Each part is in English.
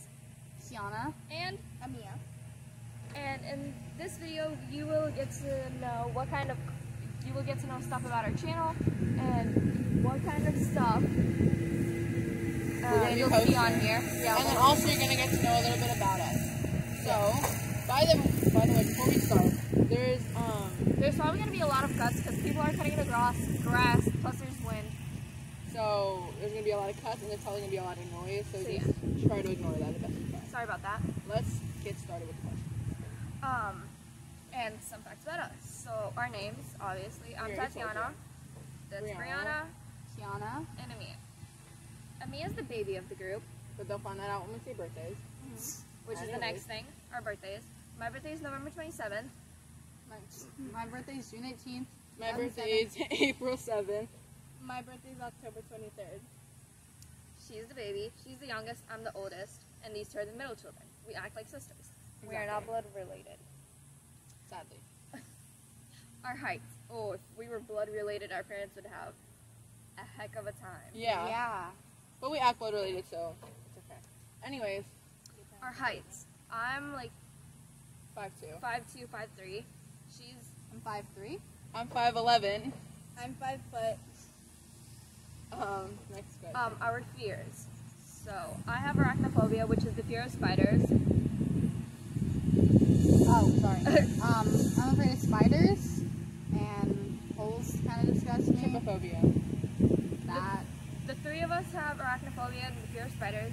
is Kiana. and Amia. and in this video you will get to know what kind of you will get to know stuff about our channel and what kind of stuff uh, gonna be you'll see on here. Yeah. And then also you're gonna get to know a little bit about us. So, by the by the way, before we start, there's um there's probably gonna be a lot of cuts because people are cutting the grass, grass. Plus there's wind. so there's gonna be a lot of cuts and there's probably gonna be a lot of noise. So, So, just try to ignore that the best you can. Sorry about that. Let's get started with the question. Um, and some facts about us. So our names, obviously, I'm We already told Tatiana. That's Brianna. Brianna Kiana. and Amia. Amia's the baby of the group, But they'll find that out when we say birthdays. which is the next thing. Our birthdays. My birthday is November 27th. My, my birthday is June 18th. My birthday is April 7th. My birthday is October 23rd. She's the baby. She's the youngest. I'm the oldest. And these two are the middle children. We act like sisters. We are not blood related. Sadly. Our heights. Oh, if we were blood related, our parents would have a heck of a time. Yeah. Yeah. But we act blood related, so it's okay. Anyways, Our heights. I'm like 5'2". 5'2", 5'3". She's I'm 5'3. I'm 5'11". I'm 5 foot. Um, next question. um, our fears. So I have arachnophobia, which is the fear of spiders. Oh, sorry. um, I'm afraid of spiders and holes kind of disgust me. Trypophobia. That. The three of us have arachnophobia and the fear of spiders.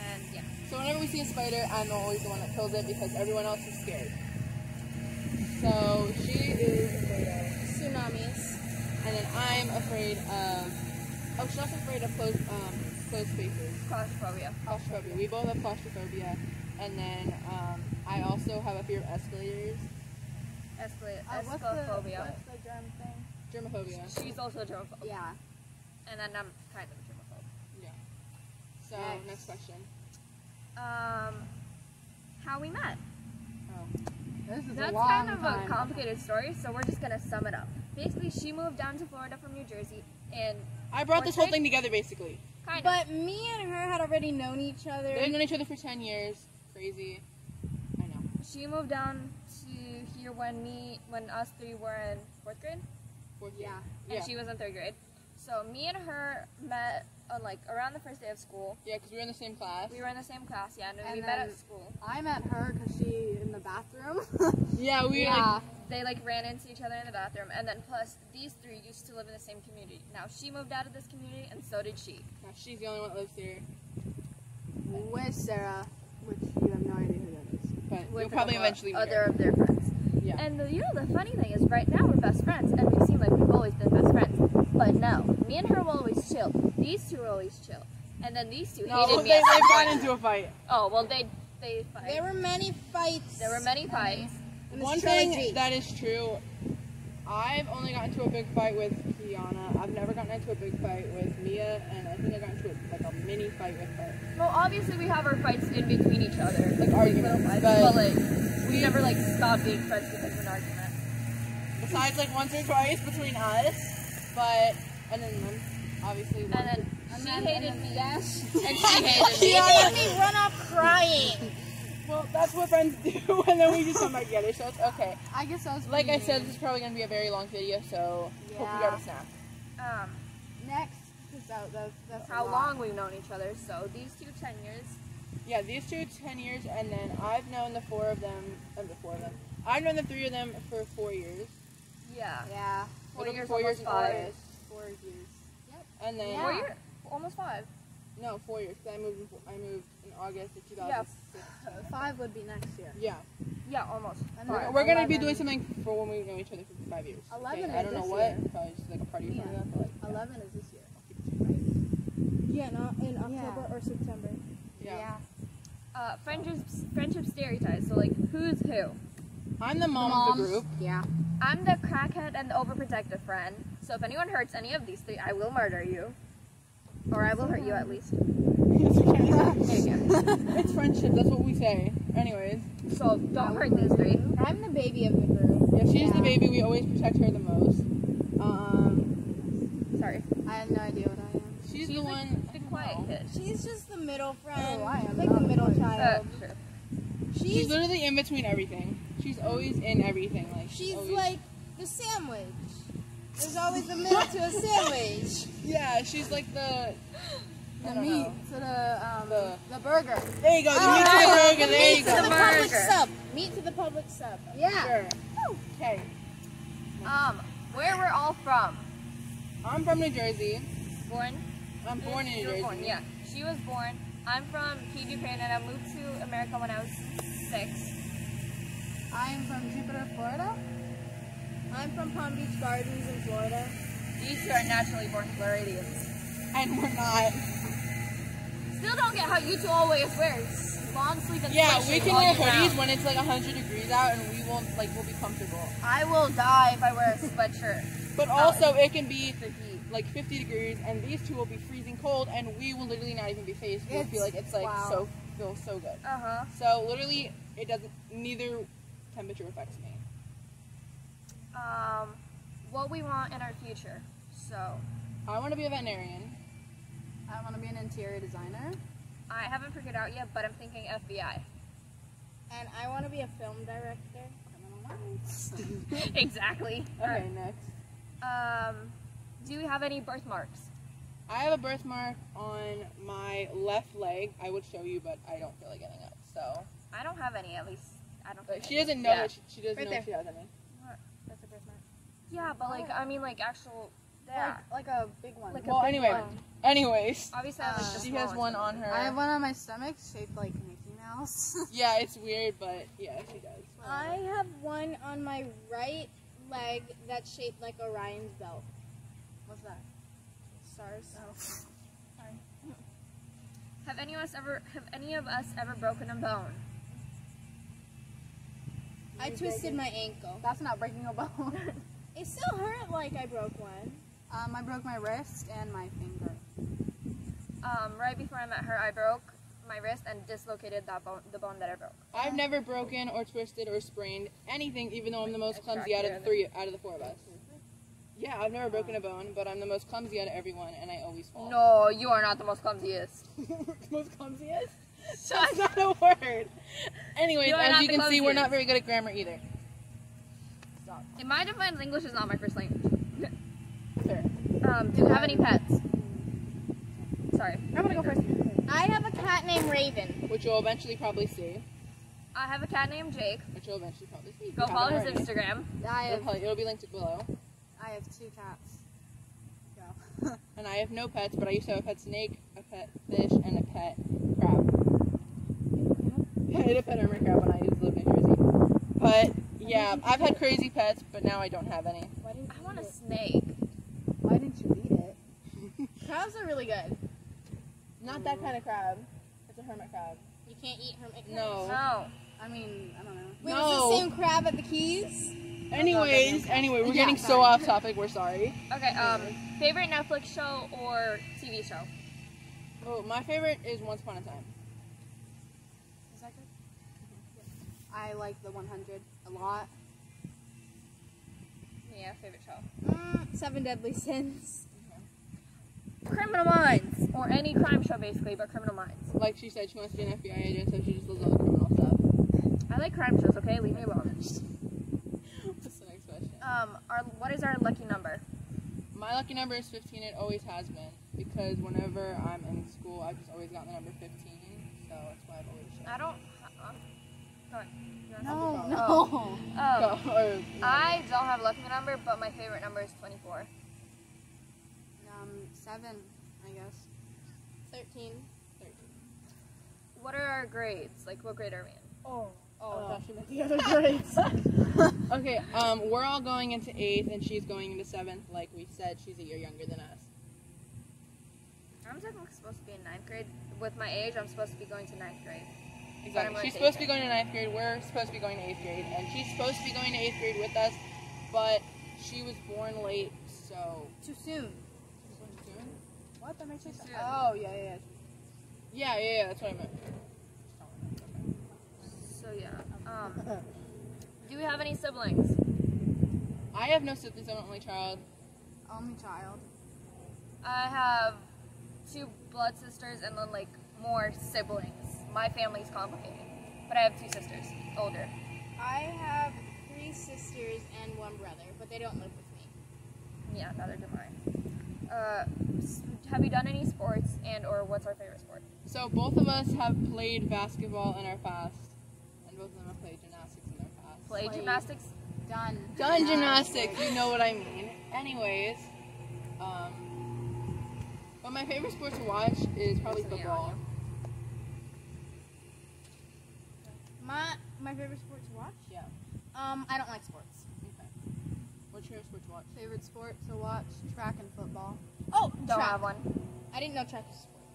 And yeah, So whenever we see a spider, I'm always the one that kills it because everyone else is scared. So she is afraid of Tsunamis. and then I'm afraid of. Oh, she's also afraid of closed um closed spaces. claustrophobia. Claustrophobia. We both have claustrophobia, and then um, I also have a fear of escalators. Escalator. Uh, what's the, escalophobia. what's the germ thing? Germophobia. She's also a germaphobe. Yeah. And then I'm kind of a germaphobe. Yeah. So Next. next question. Um, how we met. Oh. This is That's a long kind of time. a complicated story, so we're just gonna sum it up. Basically, she moved down to Florida from New Jersey, and I brought this whole thing together basically. kind of. But me and her had already known each other. They've known each other for ten years. Crazy. I know. She moved down to here when me, when us three were in fourth grade, Fourth year. Yeah. and Yeah. she was in third grade. So me and her met on like around the first day of school. Yeah, because we were in the same class. We were in the same class, yeah, and, And we met at school. I met her because she in the bathroom. Yeah, we yeah. like They like ran into each other in the bathroom, and then plus these three used to live in the same community. Now she moved out of this community, and so did she. Now she's the only one that lives here. with Sarah, which you have no idea who that is. But with you'll probably a- eventually meet other her. of their friends. Yeah. And the, you know the funny thing is, right now we're best friends, and we seem like we've always been best friends. But no, me and her will always chill. These two will always chill, and then these two No, hated they, me. at some they've gotten point. into a fight. Oh well, they they fight. There were many fights. There were many fights. in this One trilogy. thing that is true, I've only gotten into a big fight with Kiana. I've never gotten into a big fight with Mia, and I think I got into a, like a mini fight with her. Well, obviously we have our fights in between each other, like Arguments, fights, but- but, like we never like stop being friends because of an argument. Besides, like once or twice between us, but and then obviously. And then And she then- hated and me, Yes. and she hated me. Yeah. me run off crying. Well, that's what friends do, and then we just come back together. So it's okay. I guess I was. Like I said, this is probably gonna be a very long video, so hope you got a snack. Um, next, because that, that's, that's how long we've known each other? So these two, ten years. Yeah, these two, 10 years, and then I've known the four of them, and the four of them. I've known the three of them for four years. Yeah, Yeah, four It'll be years, four years almost five. in August. four years. And then, Yeah. Four years, almost five. no, four years, 'cause I moved, in, I moved in August of Yeah. Five would be next year. Yeah. Yeah, almost. And We're, then we're gonna be doing something for when we know each other for five years. 11 I is don't know this what, year. probably just like a party or Yeah. something like like, yeah. Eleven is this year. Yeah, not in October Yeah. or September. Yeah. Uh, friendship, friendship stereotypes. So like, who's who? I'm the mom of the group. Yeah. I'm the crackhead and the overprotective friend. So if anyone hurts any of these three, I will murder you, or I will hurt you at least. it's okay. There you go. It's friendship, that's what we say. Anyways, So don't hurt these three. I'm the baby of the group. yeah, she's the baby, we always protect her the most. Um, had no idea what I am. She's, She's the the- one. The quiet kid. She's just the middle friend. Oh, I am like not the middle quiet. Uh, child. sure. She's she's literally in between everything. She's always in everything. Like she's always- like the sandwich. There's always the middle to a sandwich. Yeah, she's like the. The meat know. to the um The- the burger. There you go. The Oh, meat to the burger. There Meat you to go. the Publix burger. sub. Meat to the Publix sub. Yeah. Sure. Okay. Um, where we're all from? I'm from New Jersey. Born? I'm born in New Jersey. Born, yeah. She was born. I'm from PG Ukraine and I moved to America when I was six. I am from Jupiter, Florida. I'm from Palm Beach Gardens in Florida. These two are naturally born Floridians. And we're not. Still don't get how you two always wear long sleeve and Yeah, we can wear hoodies when it's like 100 degrees out, and we won't like we'll be comfortable. I will die if I wear a sweatshirt. But also, it can be the heat. like 50 degrees, and these two will be freezing cold, and we will literally not even be phased. We'll feel like it's like wow. so feel so good. Uh huh. So literally, it doesn't. Neither temperature affects me. Um, what we want in our future. So, I want to be a veterinarian. I want to be an interior designer. I haven't figured out yet, but I'm thinking FBI. And I want to be a film director. Exactly. Okay, next. Um, do we have any birthmarks? I have a birthmark on my left leg. I would show you, but I don't feel like getting up. So I don't have any, at least. I don't. like, she doesn't know Yeah. that she, she doesn't Right know there. if she has any. That's a birthmark. Yeah, but like, I mean, like actual. Yeah. Like, like a big one. Like Well, big anyway, one. anyways, Obviously, I have like Uh, she has one on her. I have one on my stomach shaped like Mickey Mouse. Yeah, it's weird, but yeah, she does. I have one on my right leg that's shaped like Orion's belt. What's that? Stars. Oh. Have any of us ever? Have any of us ever broken a bone? I twisted my ankle. That's not breaking a bone. It still hurt like I broke one. um, I broke my wrist and my finger. Um, right before I met her, I broke my wrist and dislocated that bone, the bone that I broke. I've never broken or twisted or sprained anything, even though I'm the most clumsy out of the three out of the four of us. Yeah, I've never broken a bone, but I'm the most clumsy out of everyone, and I always fall. No, you are not the most clumsiest. most clumsiest? Shut That's not a word. Anyways, You as you the can see, we're not very good at grammar either. Stop. In my defense, English is not my first language. Fair. Um, do you have any pets? Sorry. I'm gonna go first. I have a cat named Raven. Which you'll eventually probably see. I have a cat named Jake. Which you'll eventually probably see. Go follow his already. Instagram. I It'll, have, it'll be linked below. I have two cats. Go. And I have no pets, but I used to have a pet snake, a pet fish, and a pet crab. I had a pet hermit crab when I used to live in New Jersey. But yeah, I've had crazy pets, but now I don't have any. Why didn't I want a snake. Why didn't you eat it? Crabs are really good. Not that kind of crab. It's a hermit crab. You can't eat hermit crabs. No. No. I mean, I don't know. Wait, No. is the same crab at the Keys? Anyways, anyway, we're Yeah, getting so off topic. We're sorry. Okay. Um, favorite Netflix show or TV show? Oh, my favorite is Once Upon a Time. Is that good? I like the 100 a lot. Yeah, favorite show. Mm, Seven Deadly Sins. Criminal Minds or any crime show basically, but Criminal Minds. Like she said, she wants to be an FBI agent, so she just loves all the criminal stuff. I like crime shows. Okay, leave me alone. What's the next question? Um, our what is our lucky number? My lucky number is 15. It always has been because whenever I'm in school, I've just always gotten the number 15. So that's why I've always shared. I don't. Go ahead. You wanna- No, Oh. no. Um, Go, I don't have a lucky number, but my favorite number is 24. Um, seven, I guess. Thirteen. 13. What are our grades? Like, what grade are we in? Oh. Oh, I thought she the other grades. okay, um, we're all going into eighth, and she's going into seventh. Like we said, she's a year younger than us. I'm technically supposed to be in ninth grade. With my age, I'm supposed to be going to ninth grade. Exactly. She's supposed to be going to ninth grade. We're supposed to be going to eighth grade, and she's supposed to be going to eighth grade with us, but she was born late, so. Too soon. What? That makes Too sense. Oh, yeah, yeah, yeah. Yeah, yeah, yeah. That's what I meant. So yeah. Um, do we have any siblings? I have no siblings. I'm an only child. Only child. I have two blood sisters and then like more siblings. My family's complicated, but I have two sisters, older. I have three sisters and one brother, but they don't live with me. Yeah, neither do mine. Uh, have you done any sports and or what's our favorite sport? So both of us have played basketball in our past, and both of them have played gymnastics in their past. Play Played. gymnastics. Done. Done gymnastics, you know what I mean. Anyways, um, but my favorite sport to watch is probably What's the name football. on My my favorite sport to watch? Yeah. Um, I don't like sports. Okay. What's your favorite sport to watch? Favorite sport to watch? Track and football. Oh, Don't track. have one. I didn't know track was a sport.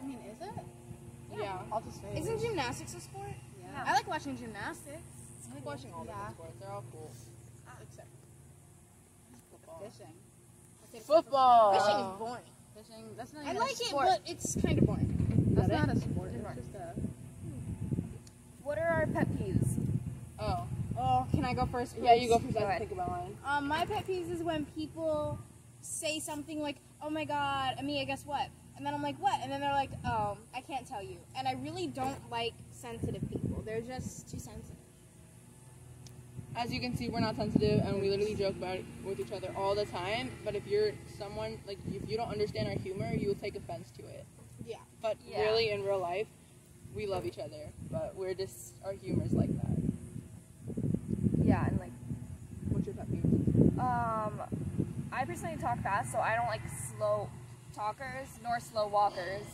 I mean, is it? Yeah. I'll just say. it Isn't is. gymnastics a sport? Yeah. I like watching gymnastics. I like watching all Yeah. different sports. They're all cool. Except Football. fishing. Football. Fishing is boring. Fishing. That's not I even like a it, but it's kind of boring. That's that not a sport. It's It's just a. What are our pet peeves? Oh. Oh, can I go first? Yeah, you go please? first. I Go to think about mine. Um, my pet peeves is when people say something like, "Oh my God, Amia, guess what?" And then I'm like, "What?" And then they're like, "Um, I can't tell you." And I really don't like sensitive people. They're just too sensitive. As you can see, we're not sensitive, and we literally joke about it with each other all the time. But if you're someone like if you don't understand our humor, you will take offense to it. Yeah. But Yeah. really, in real life, we love each other. But we're just our humor's like that. Yeah, and like, What's your pet peeve? um, I personally talk fast, so I don't like slow talkers nor slow walkers.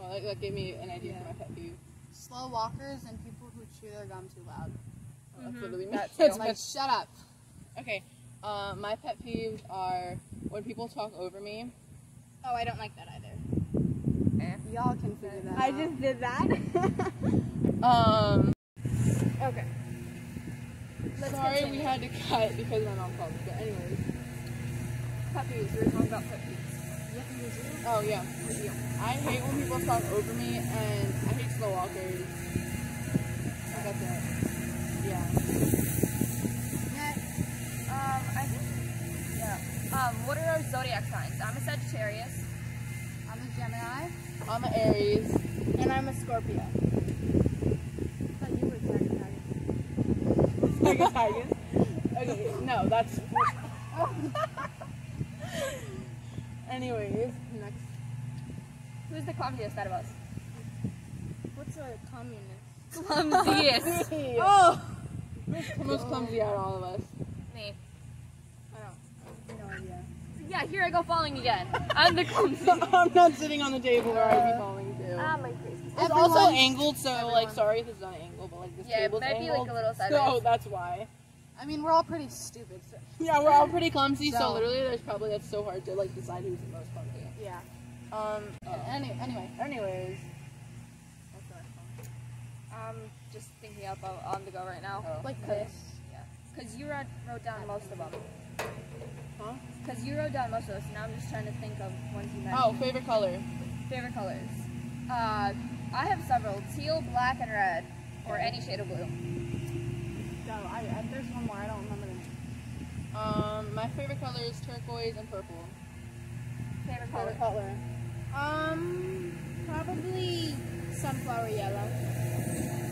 Oh, that, that gave me an idea Yeah. for my pet peeve. Slow walkers and people who chew their gum too loud. Oh, that's Mhm, literally me. that That's too. my- Like, shut up. okay. Uh, my pet peeves are when people talk over me. Oh, I don't like that either. Eh. Y'all can figure that I out. just did that. Um, Okay. Let's sorry we had to cut because my mom called. But anyways. Pet peeves. We were talking about pet peeves. Oh yeah. I hate when people talk over me, and I hate slow walkers. I got that. Yeah. Um, I think. Yeah. Um, what are our zodiac signs? I'm a Sagittarius. I'm a Gemini. I'm an Aries. and I'm a Scorpio. I thought you were Sagittarius. Sagittarius. Okay, no, that's. Anyways, next. Who's the clumsiest out of us? What's a communist? Clumsiest. Oh, Who's the Most clumsy out of all of us. Me. I don't. No idea. Yeah, here I go falling again. I'm the clumsiest. I'm not sitting on the table where I'd be falling to. Ah, my face. it's also angled, so like, sorry if it's not angled, but like this Yeah, it table's might be, like, a little sideways. So that's why. I mean, we're all pretty stupid. So. Yeah, we're all pretty clumsy, so, So- literally, there's probably that's so hard to like decide who's the most clumsy. Yeah. Um. Any, anyway. Anyways. I'm just thinking up on- on the go right now. Oh. Like this. Yeah. Because you wrote, wrote down most of them. Huh? Because you wrote down most of those, and now I'm just trying to think of ones you mentioned. Oh, favorite color. Favorite colors. Uh, I have several. Teal, black, and red. Or any shade of blue. Go. I, I, there's one more. I don't remember the name. Um, my favorite color is turquoise and purple. Favorite color. color. Um, probably sunflower yellow.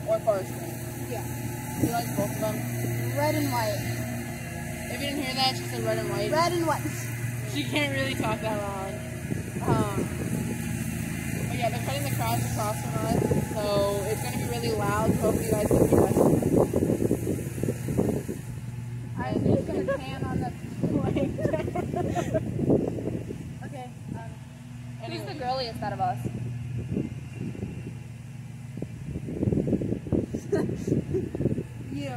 Or forest green. Yeah. She likes both of them. Red and white. If you didn't hear that, she said red and white. Red and white. She can't really talk that long. Um, but yeah, they're cutting the crowds across from us, so it's gonna be really loud. So hopefully you guys can hear us. I'm just gonna pan on the okay. Um, Who's the girliest out of us? you.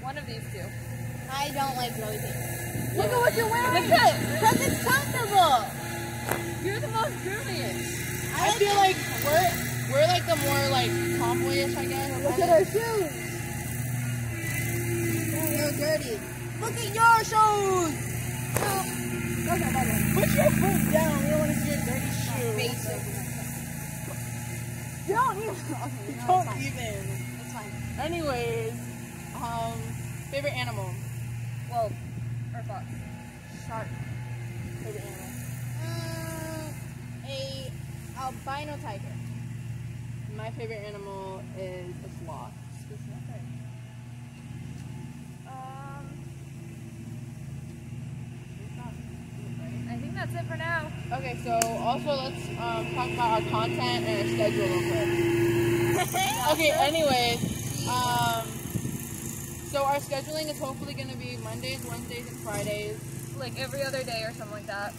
One of these two. I don't like things. Look at what you're wearing! Look at Because it's comfortable! You're the most girliest. I feel like we're we're like the more like tomboyish, I guess. Look at her shoes. They're dirty. Look at your shoes. Okay, bye bye. Put your foot down. We don't want to see your dirty shoe. Basic. Don't even. Okay, you know, Don't it's even. It's fine. Anyways, um, favorite animal. Well, or fox. Shark. Favorite animal. Uh, a albino tiger. My favorite animal is a sloth. Um, I think that's it for now. Okay, so also let's um, talk about our content and our schedule real quick. okay, anyways, um, our scheduling is hopefully going to be Mondays, Wednesdays, and Fridays. Like every other day or something like that.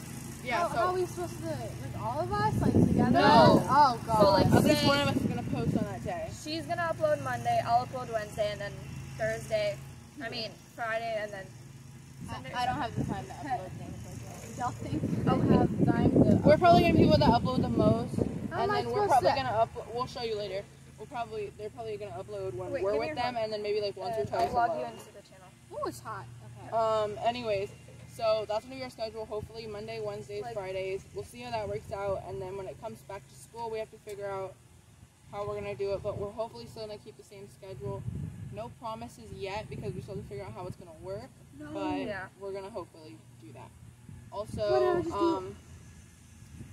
Yeah, how, so how are we supposed to, like all of us, like together? No. Oh god. So, like, at least one of us is going to post on that day. She's gonna upload Monday, I'll upload Wednesday, and then Thursday. I mean Friday, and then Sunday. I, I don't have the time to upload things like Y'all think Okay. Have time to We're probably going to be people that upload the most, How and then we're supposed probably to- going to upload. We'll show you later. We'll probably they're probably going to upload when Wait, we're with them, phone. and then maybe like once or twice. I'll log you into the channel. Oh, it's hot. Okay. Um, anyways, so that's gonna be our schedule. Hopefully Monday, Wednesdays, Like- Fridays. We'll see how that works out, and then when it comes back to school, we have to figure out how we're gonna do it. But we're hopefully still gonna keep the same schedule. No promises yet because we still have to figure out how it's gonna work. But Yeah. we're gonna hopefully do that. Whatever, Also, do um,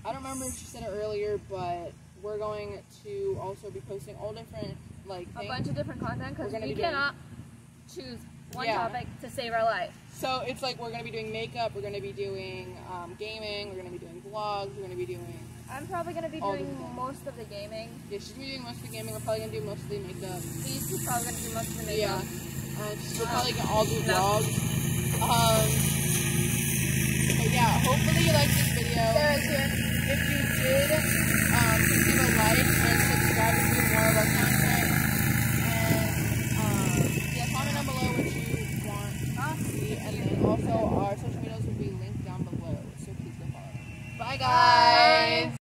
I don't remember if she said it earlier, but we're going to also be posting all different like A bunch of different content because we be doing- cannot choose one Yeah. topic to save our life. So it's like we're gonna be doing makeup, we're gonna be doing um, gaming, we're gonna be doing vlogs, we're gonna be doing. I'm probably gonna be doing most of the gaming. Yeah, she's gonna be doing most of the gaming. We're probably gonna do most of the makeup. These two probably gonna do most of the Yeah, makeup. and she'll probably get all do No. vlogs. Um, but yeah, hopefully you like this video. Sarah's here. If you light.